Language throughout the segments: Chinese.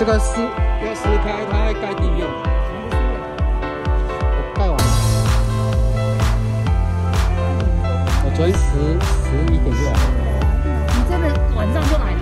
这个撕要撕开，它会盖地面。我盖完了，我昨天十十一点就来了。你真的晚上就来了？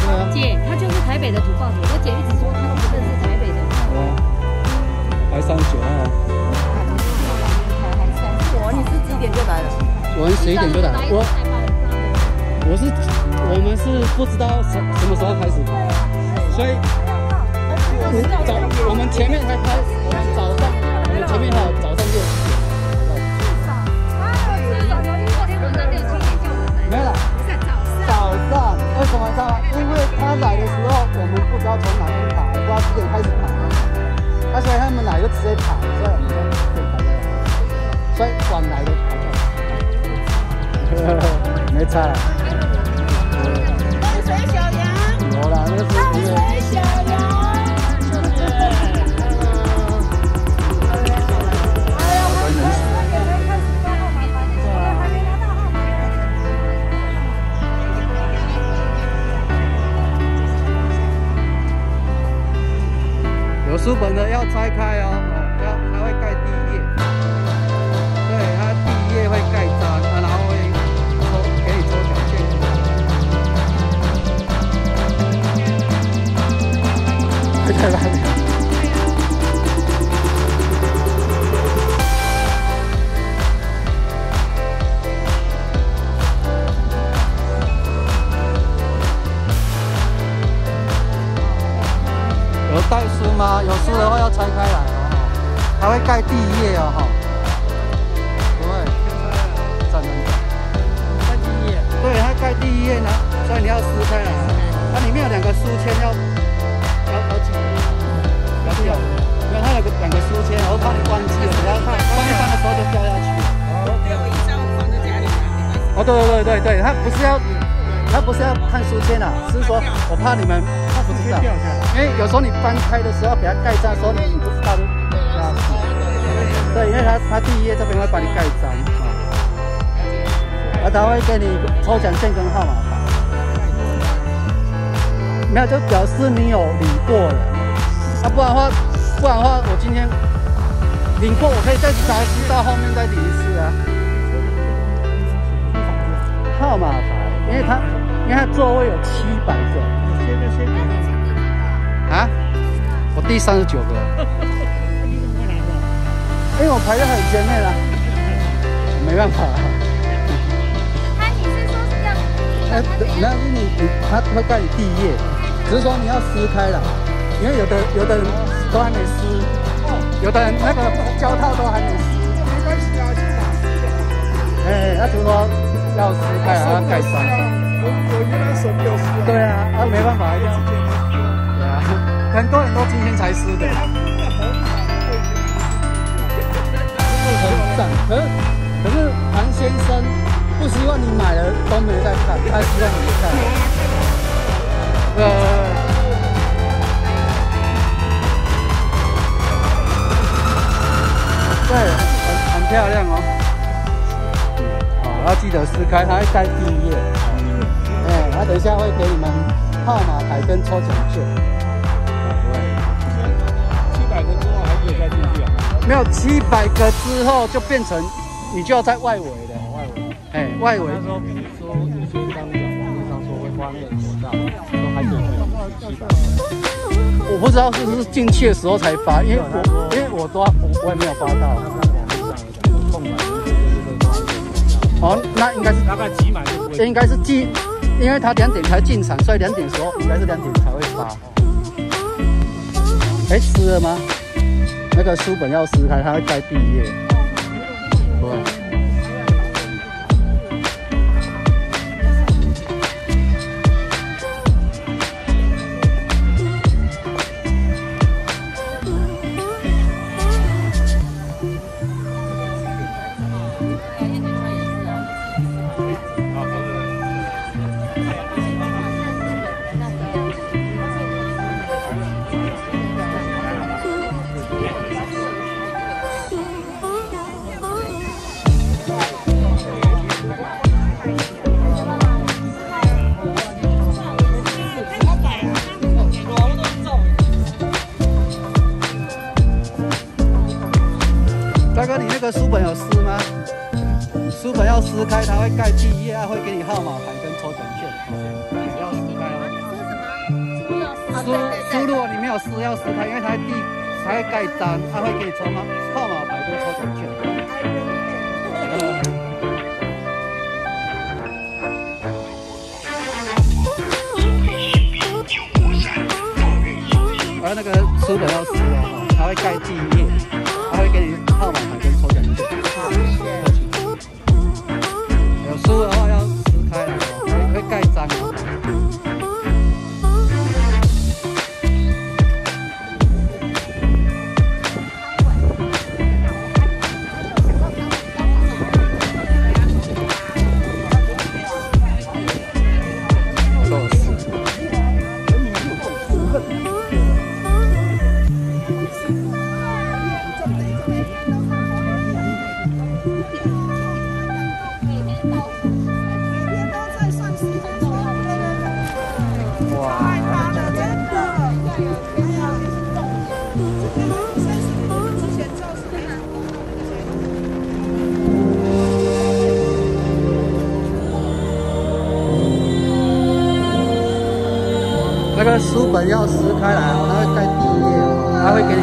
对啊。姐，他就是台北的土豹子，我姐一直说他都不认识台北的。哦，来三九号。我你是几点就来了？我们十一点就来了，我我是我们是不知道什什么时候开始，所以早我们前面才开，我们早上我们前面还有早上六七点，没了，早上为什么上？因为他来的时候我们不知道从哪边排，不知道几点开始排，啊，所以他们来就直接排，所以我们就可以排的，所以晚来的排。没差。书本的要拆开哦，对对对对对，它不是要。他不是要看书签啊，是说我怕你们不知道，因为有时候你翻开的时候给它盖章的时候，你不知道就啊，对，因为他他第一页这边会帮你盖章啊。啊，他会给你抽奖券跟号码牌。没有，就表示你有领过了。啊，不然的话，不然的话，我今天领过，我可以再拿知道后面再领一次啊。号码牌，因为它因为它座位有七百个你现在先给啊，我第三十九个，你怎么会拿到？因为我排在很前面啊，没办法、啊。他你是说是这样？哎，那是你你他会盖你第一页，只是说你要撕开了，因为有的有的人都还没撕，有的人那个胶套都还没撕。没关系啊，就拿四个。哎，那就是说要撕开还要盖章。我我原来手没有撕啊。对啊，啊没办法，一定是对啊，很多人都今天才撕的。可是可是韩先生不希望你买了都没在看，他希望你看。撕开，它会盖第一页。哎，它等一下会给你们号码牌跟抽奖券。七百个之后还可以再进去啊。没有七百个之后就变成你就要在外围的，外围。哎，外围那时候比如说有些商场网络上说会发那个口罩，都还可以七百。我不知道是不是进去的时候才发，因为我因为我都我也没有发到。哦，那应该是大概挤满就不会。应该是进，因为他两点才进场，所以两点的时候应该是两点才会发。哎，撕了吗？那个书本要撕开，它会盖第一大哥，你那个书本有撕吗？书本要撕开，它会盖第一页，它会给你号码牌跟抽奖券。要撕开哦。书书如果你没有撕，要撕开，因为它会第它会盖章，它会给你抽吗号码牌跟抽奖券。而那个书本要撕哦，它会盖第一页，它会给你号码牌跟书本要撕开来哦，它会盖第一页他，会给你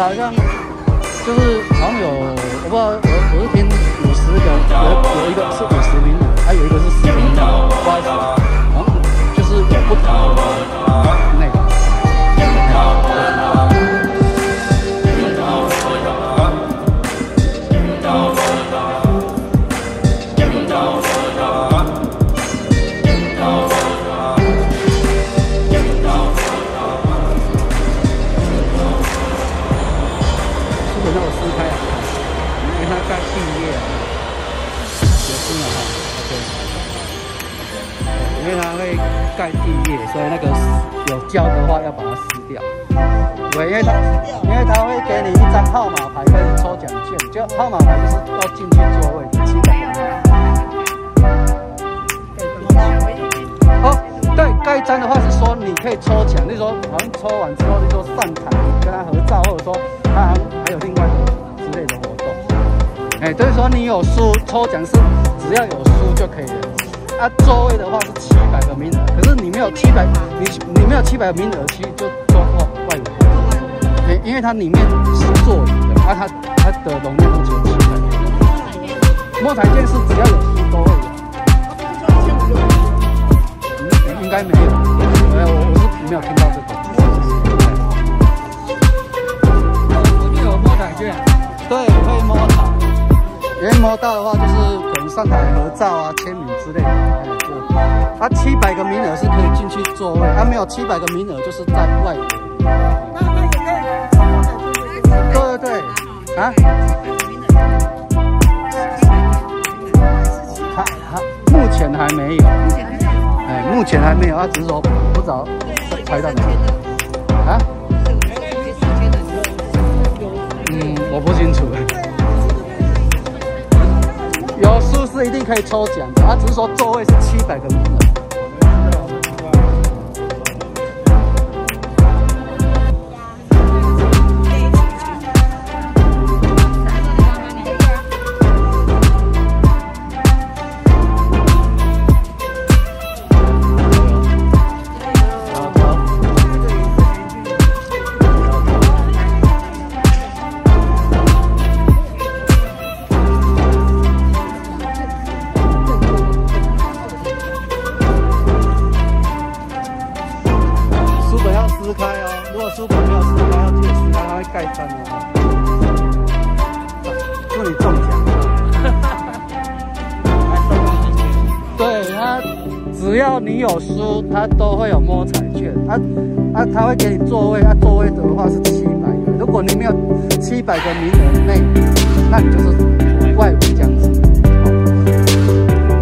好像，就是好像有，我不知道，撕掉。对，因为他因为他会给你一张号码牌跟抽奖券，就号码牌就是要进去座位的七百个。哦，对，盖章的话是说你可以抽奖，例如说好像抽完之后，例如说上台跟他合照，或者说他还还有另外的之类的活动。哎，就是说你有输抽奖是只要有输就可以了。啊，座位的话是七个名额，可是你没有七百，你你没有七百个名额，其实就坐外外围。因，因为它里面是座椅的，啊，它它的容量只有七百个。摸彩券是只要有输都会有。应应该没有，呃，我我是没有听到这个。一定有摸彩券，对，可以摸到。因为摸到的话，就是可能上台合照啊、签名之类的。他，七百个名额是可以进去座位，啊，没有七百个名额就是在外围。对对对，啊，还还目前还没有，哎，目前还没有，啊，只是说不知道猜到哪里啊？嗯，我不清楚。可以抽奖的，啊，只是说座位是七百个名额。对，他只要你有书，他都会有摸彩券。啊啊，它会给你座位，啊座位的话是七百个，如果你没有七百个名额内，那你就是外围这样子。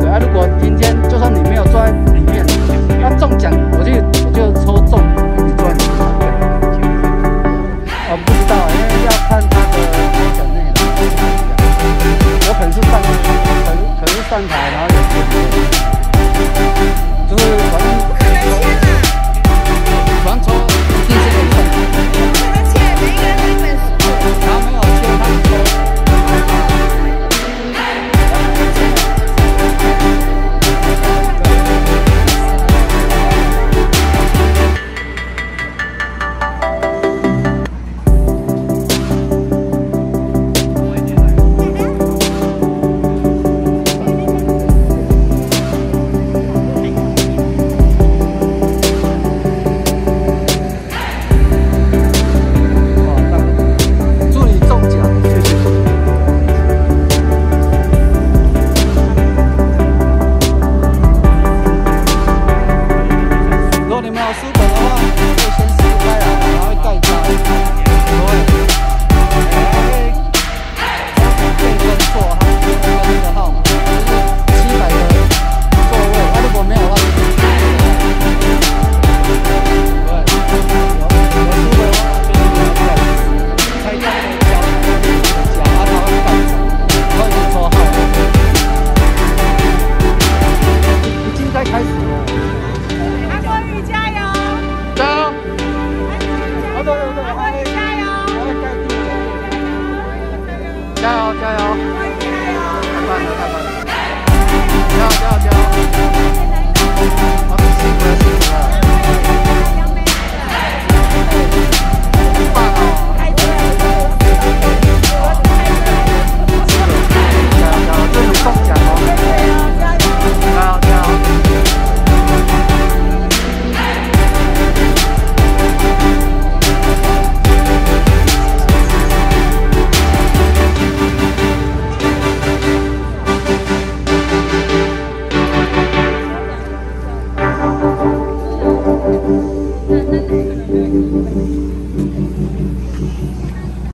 对啊，如果今天就算你没有坐在里面，那中奖我就上台，然后